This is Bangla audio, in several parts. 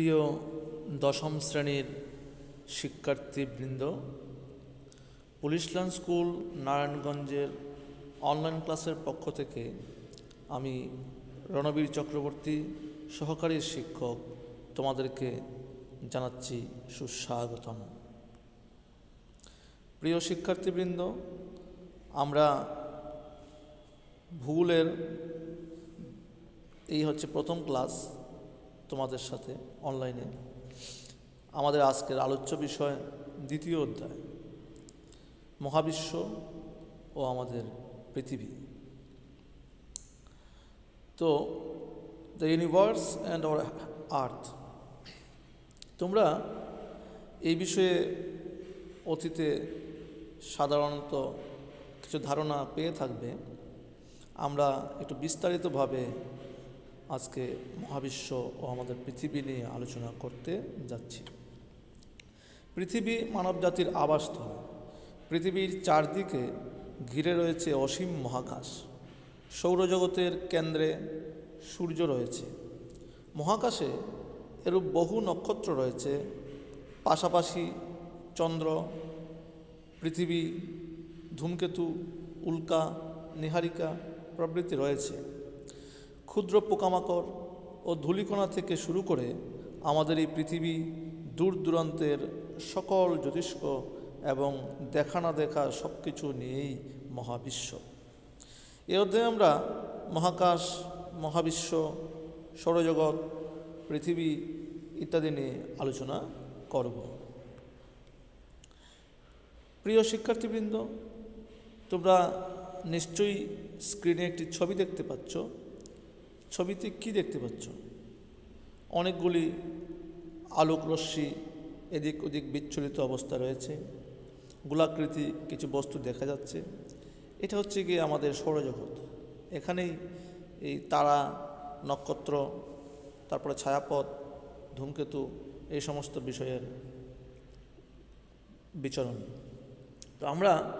প্রিয় দশম শ্রেণির শিক্ষার্থীবৃন্দ পুলিশলান স্কুল নারায়ণগঞ্জের অনলাইন ক্লাসের পক্ষ থেকে আমি রণবীর চক্রবর্তী, সহকারী শিক্ষক, তোমাদেরকে জানাচ্ছি সুস্বাগতম। প্রিয় শিক্ষার্থীবৃন্দ, আমরা ভূগোলের এই হচ্ছে প্রথম ক্লাস তোমাদের সাথে অনলাইনে আমাদের আজকের আলোচ্য বিষয় দ্বিতীয় অধ্যায়, মহাবিশ্ব ও আমাদের পৃথিবী। তো the universe and our earth তোমরা এই বিষয়ে অতীতে সাধারণত কিছু ধারণা পেয়ে থাকবে। আমরা একটু বিস্তারিতভাবে আজকে মহাবিশ্ব ও আমাদের পৃথিবী নিয়ে আলোচনা করতে যাচ্ছি। পৃথিবী মানবজাতির আবাসস্থল। পৃথিবীর চারদিকে ঘিরে রয়েছে অসীম মহাকাশ। সৌরজগতের কেন্দ্রে সূর্য রয়েছে। মহাকাশে এরূপ বহু নক্ষত্র রয়েছে। পাশাপাশি চন্দ্র, পৃথিবী, ধূমকেতু, উল্কা, নিহারিকা প্রভৃতি রয়েছে। ক্ষুদ্র পোকামাকড় ও ধূলিকণা থেকে শুরু করে আমাদের এই পৃথিবী দূর দূরান্তের সকল জ্যোতিষ্ক এবং দেখা না দেখা সব কিছু নিয়েই মহাবিশ্ব। এ অধ্যায়ে আমরা মহাকাশ, মহাবিশ্ব, সৌরজগৎ, পৃথিবী ইত্যাদি নিয়ে আলোচনা করব। প্রিয় শিক্ষার্থীবৃন্দ, তোমরা নিশ্চয়ই স্ক্রিনে একটি ছবি দেখতে পাচ্ছ। ছবিতে কি দেখতে পাচ্ছ? অনেকগুলি আলোক রশ্মি, এদিক ওদিক বিচ্ছুরিত অবস্থা রয়েছে। গোলাকৃতি কিছু বস্তু দেখা যাচ্ছে। এটা হচ্ছে গিয়ে আমাদের সৌরজগৎ। এখানেই এই তারা, নক্ষত্র, তারপরে ছায়াপথ, ধূমকেতু, এই সমস্ত বিষয়ের বিচরণ। তো আমরা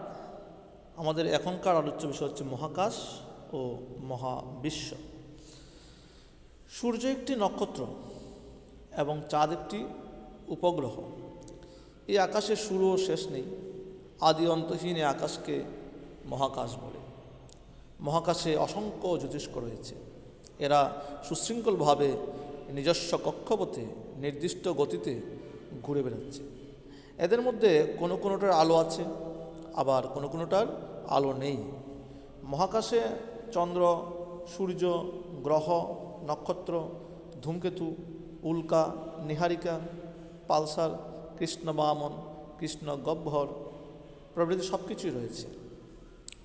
আমাদের এখনকার আলোচ্য বিষয় হচ্ছে মহাকাশ ও মহাবিশ্ব। সূর্য একটি নক্ষত্র এবং চাঁদ একটি উপগ্রহ। এই আকাশের শুরু ও শেষ নেই। আদি অন্তহীন এই আকাশকে মহাকাশ বলে। মহাকাশে অসংখ্য জ্যোতিষ্ক রয়েছে। এরা সুশৃঙ্খলভাবে নিজস্ব কক্ষপথে নির্দিষ্ট গতিতে ঘুরে বেড়াচ্ছে। এদের মধ্যে কোনো কোনোটার আলো আছে, আবার কোনো কোনোটার আলো নেই। মহাকাশে চন্দ্র, সূর্য, গ্রহ নক্ষত্র, ধূমকেতু, উল্কা, নিহারিকা, পালসার, কৃষ্ণ বামন, কৃষ্ণ গহ্বর প্রভৃতি সব কিছুই রয়েছে।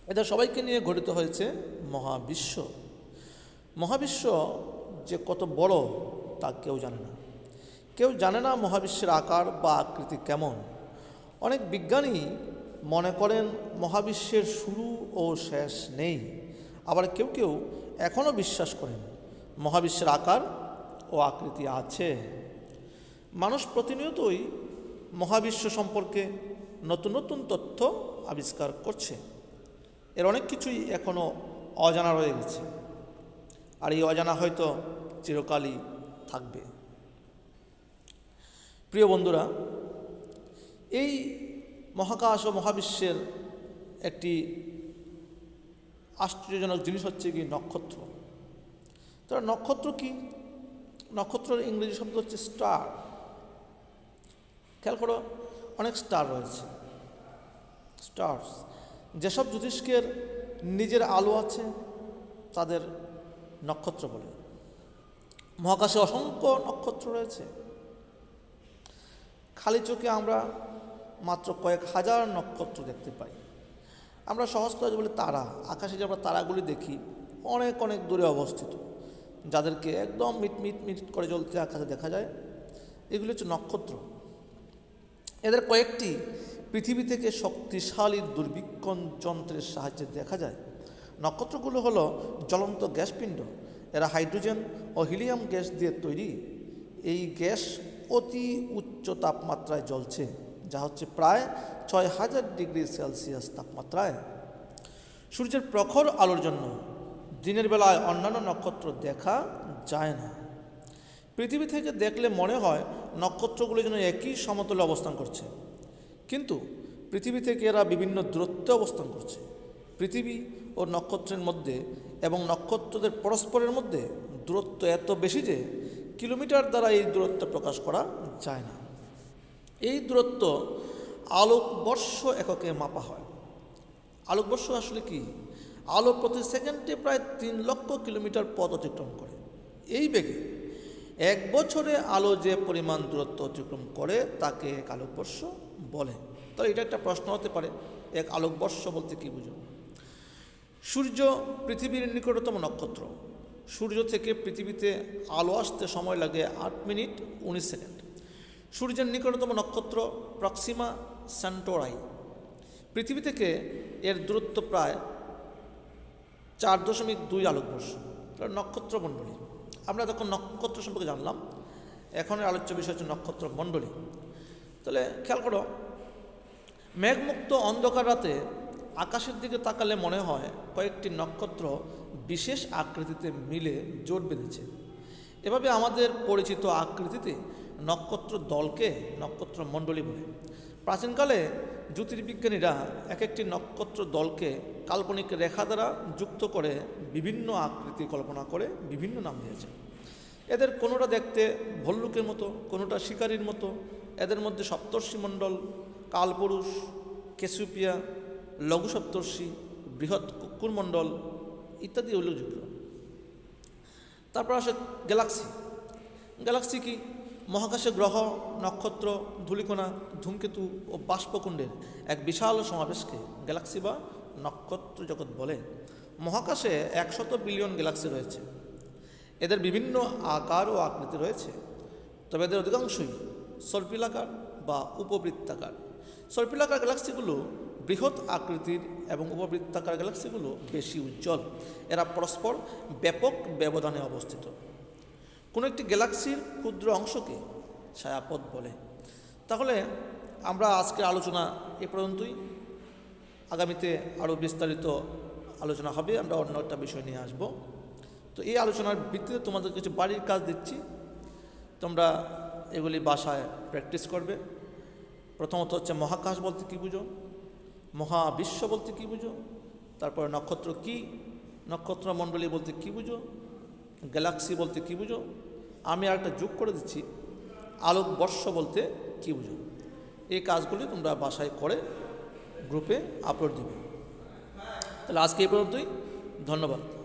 এদের সবাইকে নিয়ে গঠিত হয়েছে মহাবিশ্ব। মহাবিশ্ব যে কত বড়, তা কেউ জানে না। কেউ জানে না মহাবিশ্বের আকার বা আকৃতি কেমন। অনেক বিজ্ঞানী মনে করেন মহাবিশ্বের শুরু ও শেষ নেই। আবার কেউ কেউ এখনও বিশ্বাস করেন। মহাবিশ্বের আকার ও আকৃতি আছে। মানুষ প্রতিনিয়তই মহাবিশ্ব সম্পর্কে নতুন নতুন তথ্য আবিষ্কার করছে। এর অনেক কিছুই এখনও অজানা রয়ে গেছে। আর এই অজানা হয়তো চিরকালই থাকবে। প্রিয় বন্ধুরা, এই মহাকাশ ও মহাবিশ্বের একটি আশ্চর্যজনক জিনিস হচ্ছে কি নক্ষত্র। তারা নক্ষত্র কি? নক্ষত্রের ইংরেজি শব্দ হচ্ছে স্টার খেয়াল করো, অনেক স্টার রয়েছে। স্টার্স যেসব জ্যোতিষ্কের নিজের আলো আছে, তাদের নক্ষত্র বলে। মহাকাশে অসংখ্য নক্ষত্র রয়েছে। খালি চোখে আমরা মাত্র কয়েক হাজার নক্ষত্র দেখতে পাই। আমরা সহজ করে বলি তারা, আকাশে যে আমরা তারাগুলি দেখি, অনেক অনেক দূরে অবস্থিত। যাদেরকে একদম মিট মিট মিট করে জ্বলতে আকাশে দেখা যায়, এগুলি হচ্ছে নক্ষত্র। এদের কয়েকটি পৃথিবী থেকে শক্তিশালী দুর্বীক্ষণ যন্ত্রের সাহায্যে দেখা যায়। নক্ষত্রগুলো হলো জ্বলন্ত গ্যাসপিণ্ড এরা হাইড্রোজেন ও হিলিয়াম গ্যাস দিয়ে তৈরি। এই গ্যাস অতি উচ্চ তাপমাত্রায় জ্বলছে, যা হচ্ছে প্রায় ছয় হাজার ডিগ্রি সেলসিয়াস তাপমাত্রায়। সূর্যের প্রখর আলোর জন্য দিনের বেলায় অন্যান্য নক্ষত্র দেখা যায় না। পৃথিবী থেকে দেখলে মনে হয় নক্ষত্রগুলো যেন একই সমতলে অবস্থান করছে। কিন্তু পৃথিবী থেকে এরা বিভিন্ন দূরত্বে অবস্থান করছে। পৃথিবী ও নক্ষত্রের মধ্যে এবং নক্ষত্রদের পরস্পরের মধ্যে দূরত্ব এত বেশি যে কিলোমিটার দ্বারা এই দূরত্ব প্রকাশ করা যায় না। এই দূরত্ব আলোকবর্ষ এককে মাপা হয়। আলোকবর্ষ আসলে কি? আলো প্রতি সেকেন্ডে প্রায় তিন লক্ষ কিলোমিটার পথ অতিক্রম করে। এই বেগে এক বছরে আলো যে পরিমাণ দূরত্ব অতিক্রম করে তাকে এক আলোকবর্ষ বলে। তাহলে এটা একটা প্রশ্ন হতে পারে, এক আলোকবর্ষ বলতে কী বুঝো? সূর্য পৃথিবীর নিকটতম নক্ষত্র। সূর্য থেকে পৃথিবীতে আলো আসতে সময় লাগে আট মিনিট উনিশ সেকেন্ড। সূর্যের নিকটতম নক্ষত্র প্রক্সিমা স্যান্টোরাই পৃথিবী থেকে এর দূরত্ব প্রায় চার দশমিক দুই আলোকবর্ষ। তাহলে নক্ষত্র আমরা তখন নক্ষত্র সম্পর্কে জানলাম। এখন আলোচ্য বিষয় হচ্ছে নক্ষত্র মণ্ডলী। তাহলে খেয়াল করো, মেঘমুক্ত অন্ধকার রাতে আকাশের দিকে তাকালে মনে হয় কয়েকটি নক্ষত্র বিশেষ আকৃতিতে মিলে জোট বেঁধেছে। এভাবে আমাদের পরিচিত আকৃতিতে নক্ষত্র দলকে নক্ষত্র মণ্ডলী বলে। প্রাচীনকালে জ্যোতির্বিজ্ঞানীরা এক একটি নক্ষত্র দলকে কাল্পনিক রেখা দ্বারা যুক্ত করে বিভিন্ন আকৃতি কল্পনা করে বিভিন্ন নাম দিয়েছে। এদের কোনোটা দেখতে ভল্লুকের মতো, কোনোটা শিকারীর মতো। এদের মধ্যে সপ্তর্ষি মণ্ডল, কালপুরুষ, কেসুপিয়া লঘু সপ্তর্ষি বৃহৎ কুকুরমণ্ডল ইত্যাদি উল্লেখযোগ্য। তারপর আসে গ্যালাক্সি। গ্যালাক্সি কি? মহাকাশে গ্রহ, নক্ষত্র, ধূলিকণা, ধূমকেতু ও বাষ্পকুণ্ডের এক বিশাল সমাবেশকে গ্যালাক্সি বা নক্ষত্র জগৎ বলে। মহাকাশে একশত বিলিয়ন গ্যালাক্সি রয়েছে। এদের বিভিন্ন আকার ও আকৃতি রয়েছে। তবে এদের অধিকাংশই সর্পিলাকার বা উপবৃত্তাকার। সর্পিলাকার গ্যালাক্সিগুলো বৃহৎ আকৃতির এবং উপবৃত্তাকার গ্যালাক্সিগুলো বেশি উজ্জ্বল। এরা পরস্পর ব্যাপক ব্যবধানে অবস্থিত। কোনো একটি গ্যালাক্সির ক্ষুদ্র অংশকে ছায়াপথ বলে। তাহলে আমরা আজকের আলোচনা এ পর্যন্তই। আগামীতে আরও বিস্তারিত আলোচনা হবে, আমরা অন্য একটা বিষয় নিয়ে আসব। তো এই আলোচনার ভিত্তিতে তোমাদের কিছু বাড়ির কাজ দিচ্ছি। তোমরা এগুলি বাসায় প্র্যাকটিস করবে। প্রথমত হচ্ছে মহাকাশ বলতে কী বুঝো? মহাবিশ্ব বলতে কী বুঝো? তারপরে নক্ষত্র কী? নক্ষত্রমণ্ডলী বলতে কী বুঝো? গ্যালাক্সি বলতে কী বুঝো? আমি আর একটা যোগ করে দিচ্ছি। আলোকবর্ষ বলতে কী বুঝো? এই কাজগুলি তোমরা বাসায় করে গ্রুপে আপলোড দিবে। তাহলে আজকে এই পর্যন্তই। ধন্যবাদ।